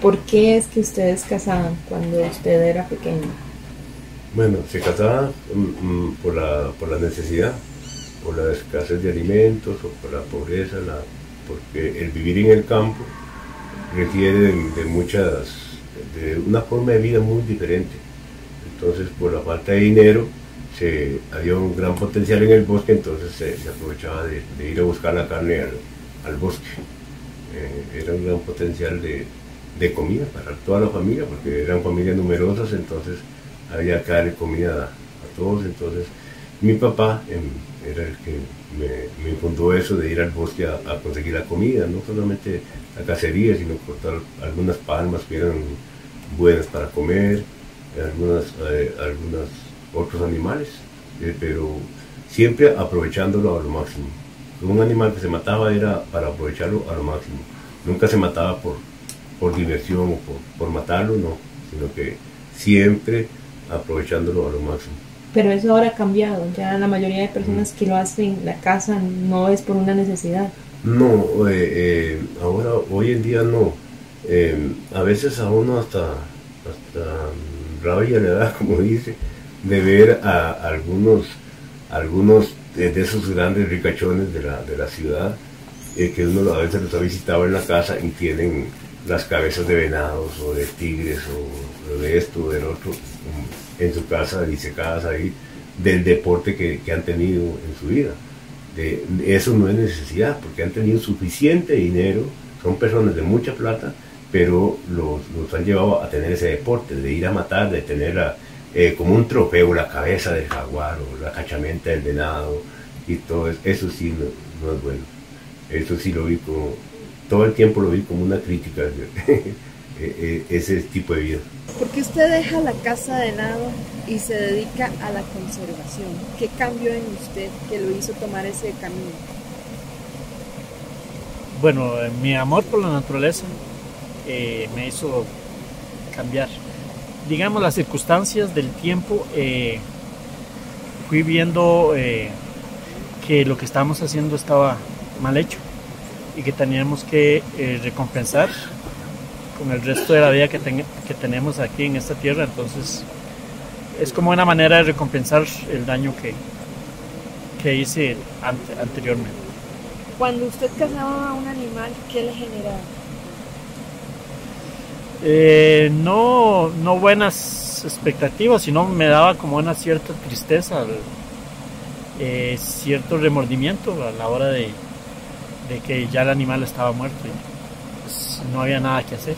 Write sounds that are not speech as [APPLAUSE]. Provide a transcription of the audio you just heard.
¿Por qué es que ustedes casaban cuando usted era pequeño? Bueno, se casaba mm, mm, por, la, por la necesidad, por la escasez de alimentos o por la pobreza, la, porque el vivir en el campo requiere de, muchas, de una forma de vida muy diferente. Entonces, por la falta de dinero, se, había un gran potencial en el bosque, entonces se, aprovechaba de, ir a buscar la carne al, bosque. Eh, era un gran potencial de, de comida para toda la familia, porque eran familias numerosas, entonces había que darle comida a, todos. Entonces, mi papá em, era el que me, me, eso de ir al bosque a, conseguir la comida, no solamente la cacería, sino cortar algunas palmas que eran buenas para comer, algunas, eh, algunos otros animales, eh, pero siempre aprovechándolo a lo máximo. Un animal que se mataba era para aprovecharlo a lo máximo. Nunca se mataba por, por diversión o por, por matarlo, no, sino que siempre aprovechándolo a lo máximo. Pero eso ahora ha cambiado, ya la mayoría de personas que lo hacen, la casa no es por una necesidad. No, eh, eh, ahora, hoy en día no. Eh, a veces a uno hasta, hasta rabia le da, [LAUGHS] como dice, de ver a algunos, algunos de, esos grandes ricachones de la, de la ciudad, que uno a veces los ha visitado en la casa y tienen las cabezas de venados o de tigres o de esto o del otro en su casa, disecadas ahí, del deporte que, han tenido en su vida. De, eso no es necesidad, porque han tenido suficiente dinero, son personas de mucha plata, pero los, los han llevado a tener ese deporte, de ir a matar, de tener eh, como un trofeo la cabeza del jaguar o la cachamenta del venado, y todo eso, eso sí no, es bueno. Eso sí lo vi como, todo el tiempo lo vi como una crítica, e, [LAUGHS] e, ese tipo de vida. ¿Por qué usted deja la casa de lado y se dedica a la conservación? ¿Qué cambió en usted que lo hizo tomar ese camino? Bueno, mi amor por la naturaleza eh, me hizo cambiar. Digamos, las circunstancias del tiempo, eh, fui viendo eh, que lo que estábamos haciendo estaba mal hecho y que teníamos que recompensar con el resto de la vida que, que tenemos aquí en esta tierra. Entonces es como una manera de recompensar el daño que, que hice anteriormente. Cuando usted cazaba a un animal, ¿qué le generaba? Eh, no, no buenas expectativas, sino me daba como una cierta tristeza, eh, cierto remordimiento a la hora de, de que ya el animal estaba muerto y pues, no había nada que hacer.